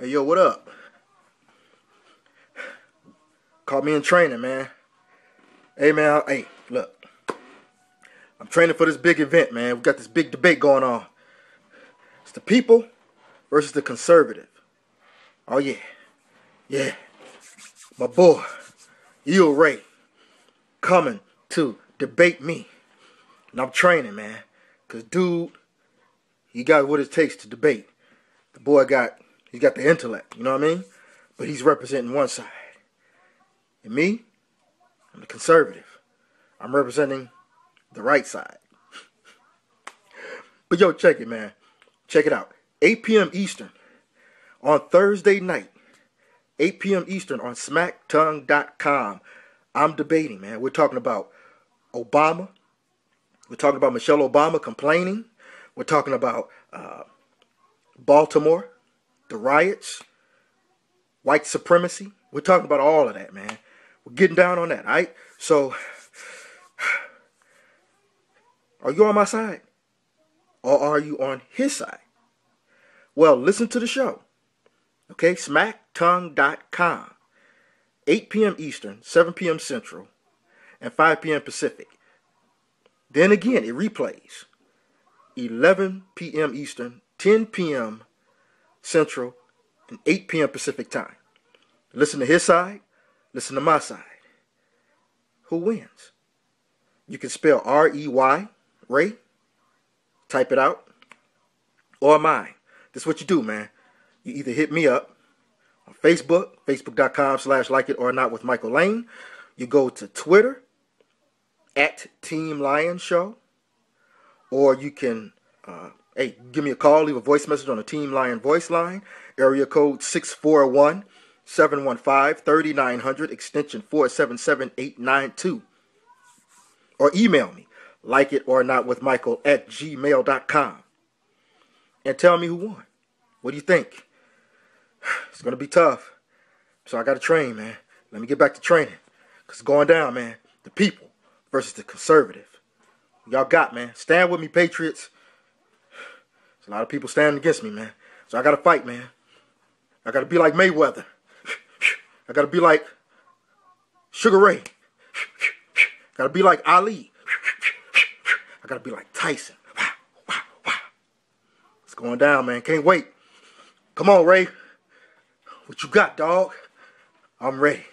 Hey, yo, what up? Caught me in training, man. Hey, man, hey, look. I'm training for this big event, man. We got this big debate going on. It's the people versus the conservative. Oh, yeah. Yeah. My boy, Eel Ray, coming to debate me. And I'm training, man. Because, dude, he got what it takes to debate. The boy got He's got the intellect, you know what I mean? But he's representing one side. And me, I'm the conservative. I'm representing the right side. but yo, check it, man. Check it out. 8 p.m. Eastern on Thursday night. 8 p.m. Eastern on smacktongue.com. I'm debating, man. We're talking about Obama. We're talking about Michelle Obama complaining. We're talking about uh, Baltimore the riots, white supremacy. We're talking about all of that, man. We're getting down on that, all right? So, are you on my side? Or are you on his side? Well, listen to the show. Okay, smacktongue.com. 8 p.m. Eastern, 7 p.m. Central, and 5 p.m. Pacific. Then again, it replays. 11 p.m. Eastern, 10 p.m. Central, and 8 p.m. Pacific time. Listen to his side, listen to my side. Who wins? You can spell R E Y, Ray, type it out, or mine. This is what you do, man. You either hit me up on Facebook, facebook.com slash like it or not with Michael Lane. You go to Twitter at Team Lion Show, or you can uh, Hey, give me a call, leave a voice message on the Team Lion voice line, area code 641 715 3900, extension 477892. Or email me, like it or not with Michael at gmail.com. And tell me who won. What do you think? It's going to be tough. So I got to train, man. Let me get back to training. Because it's going down, man. The people versus the conservative. Y'all got, man. Stand with me, Patriots. There's a lot of people standing against me, man. So I got to fight, man. I got to be like Mayweather. I got to be like Sugar Ray. got to be like Ali. I got to be like Tyson. It's going down, man. Can't wait. Come on, Ray. What you got, dog? I'm ready.